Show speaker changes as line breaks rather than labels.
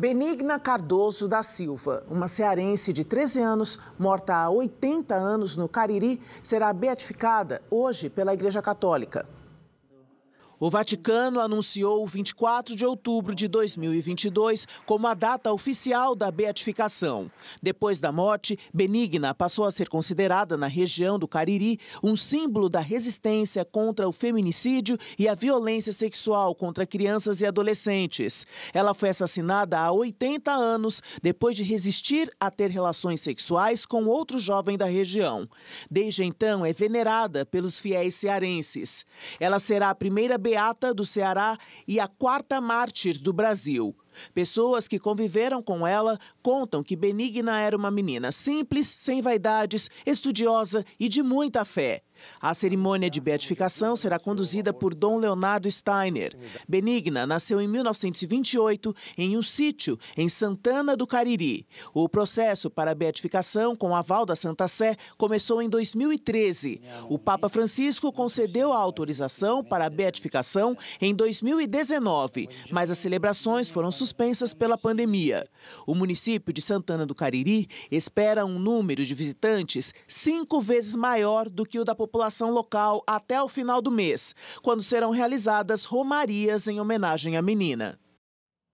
Benigna Cardoso da Silva, uma cearense de 13 anos, morta há 80 anos no Cariri, será beatificada hoje pela Igreja Católica. O Vaticano anunciou 24 de outubro de 2022 como a data oficial da beatificação. Depois da morte, Benigna passou a ser considerada na região do Cariri um símbolo da resistência contra o feminicídio e a violência sexual contra crianças e adolescentes. Ela foi assassinada há 80 anos depois de resistir a ter relações sexuais com outro jovem da região. Desde então, é venerada pelos fiéis cearenses. Ela será a primeira beata do Ceará e a quarta mártir do Brasil. Pessoas que conviveram com ela contam que Benigna era uma menina simples, sem vaidades, estudiosa e de muita fé. A cerimônia de beatificação será conduzida por Dom Leonardo Steiner. Benigna nasceu em 1928 em um sítio em Santana do Cariri. O processo para a beatificação com aval da Santa Sé começou em 2013. O Papa Francisco concedeu a autorização para a beatificação em 2019, mas as celebrações foram suspensas pela pandemia. O município de Santana do Cariri espera um número de visitantes cinco vezes maior do que o da população local até o final do mês, quando serão realizadas romarias em homenagem à menina.